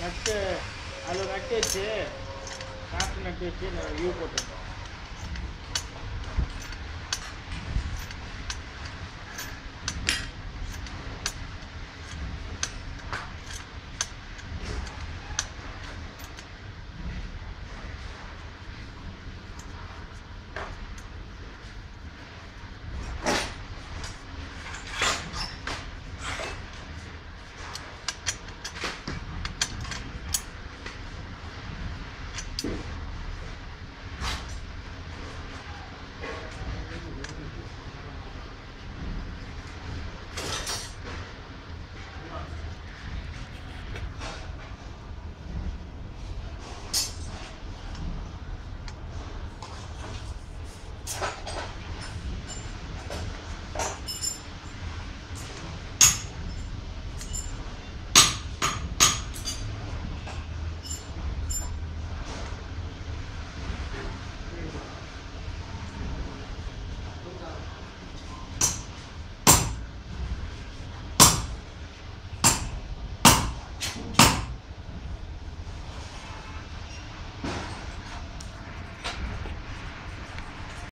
நட்டு அதில் நட்டு வச்சு காற்று நட்டு வச்சு நான் வியூ போட்டிருந்தோம்